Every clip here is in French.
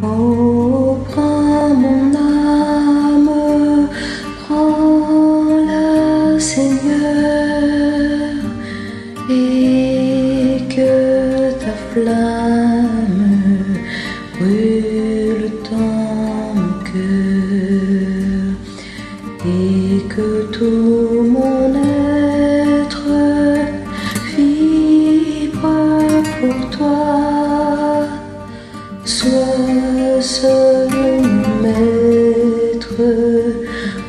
Prends mon âme, prends la Seigneur et que ta flamme brûle. seul maître,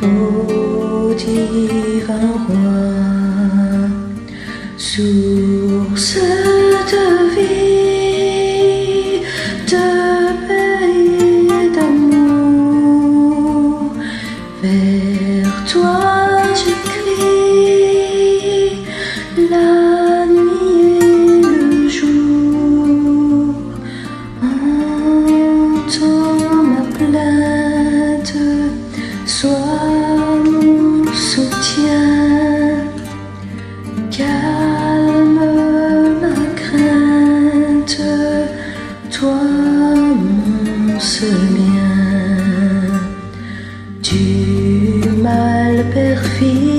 ô divin roi, source. Tu m'as le perfide.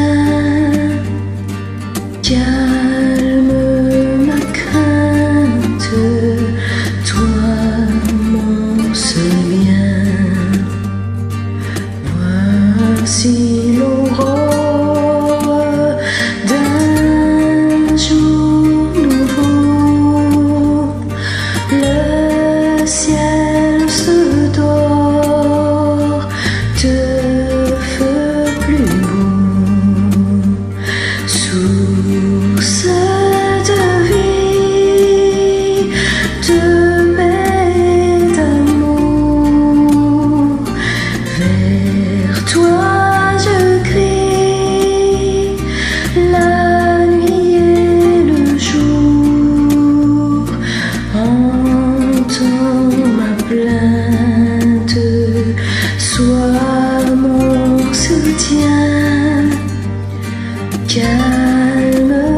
viens, calme ma crainte, toi mon seul bien. Voici l'aurore d'un jour nouveau, le ciel. I'm